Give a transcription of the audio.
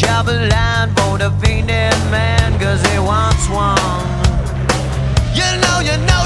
travel line for man, cause he wants one. You know, you know,